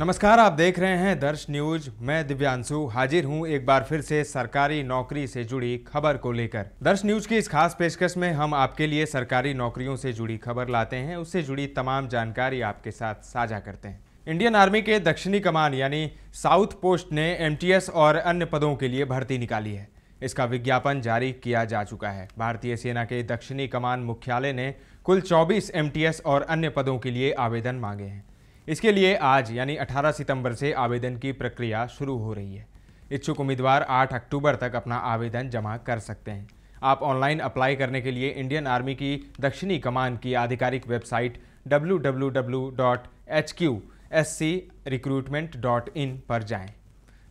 नमस्कार, आप देख रहे हैं दर्श न्यूज़। मैं दिव्यांशु, हाजिर हूँ एक बार फिर से सरकारी नौकरी से जुड़ी खबर को लेकर। दर्श न्यूज़ की इस खास पेशकश में हम आपके लिए सरकारी नौकरियों से जुड़ी खबर लाते हैं। उससे जुड़ी तमाम जानकारी आपके साथ साझा करते हैं। इंडियन आर्मी के दक्षिणी कमान, यानी साउथ पोस्ट ने एमटीएस और अन्य पदों के लिए भर्ती निकाली है। इसका विज्ञापन जारी किया जा चुका है। भारतीय सेना के दक्षिणी कमान मुख्यालय ने कुल 24 एमटीएस और अन्य पदों के लिए आवेदन मांगे हैं। इसके लिए आज, यानी 18 सितंबर से आवेदन की प्रक्रिया शुरू हो रही है। इच्छुक उम्मीदवार 8 अक्टूबर तक अपना आवेदन जमा कर सकते हैं। आप ऑनलाइन अप्लाई करने के लिए इंडियन आर्मी की दक्षिणी कमान की आधिकारिक वेबसाइट www.hqscrecruitment.in पर जाएँ।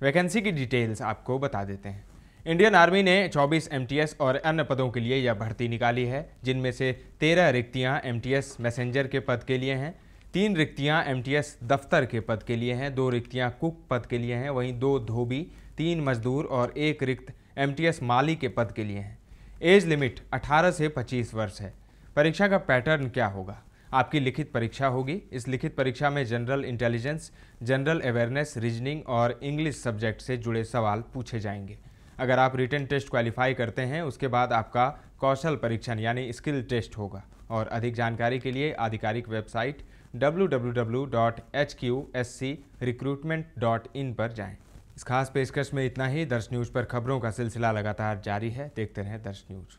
वैकेंसी की डिटेल्स आपको बता देते हैं। इंडियन आर्मी ने 24 एमटीएस और अन्य पदों के लिए यह भर्ती निकाली है, जिनमें से 13 रिक्तियाँ एमटीएस मैसेंजर के पद के लिए हैं। तीन रिक्तियाँ एमटीएस दफ्तर के पद के लिए हैं, दो रिक्तियाँ कुक पद के लिए हैं, वहीं दो धोबी, तीन मजदूर और एक रिक्त एमटीएस माली के पद के लिए हैं। एज लिमिट 18 से 25 वर्ष है। परीक्षा का पैटर्न क्या होगा? आपकी लिखित परीक्षा होगी। इस लिखित परीक्षा में general intelligence, general awareness, reasoning और इंग्लिश सब्जेक्ट से जुड़े सवाल पूछे जाएँगे। अगर आप रिटर्न टेस्ट क्वालिफाई करते हैं, उसके बाद आपका कौशल परीक्षण यानी स्किल टेस्ट होगा। और अधिक जानकारी के लिए आधिकारिक वेबसाइट www.hqscrecruitment.in पर जाएँ। इस खास पेशकश में इतना ही, दर्श न्यूज़ पर खबरों का सिलसिला लगातार जारी है देखते रहें दर्श न्यूज़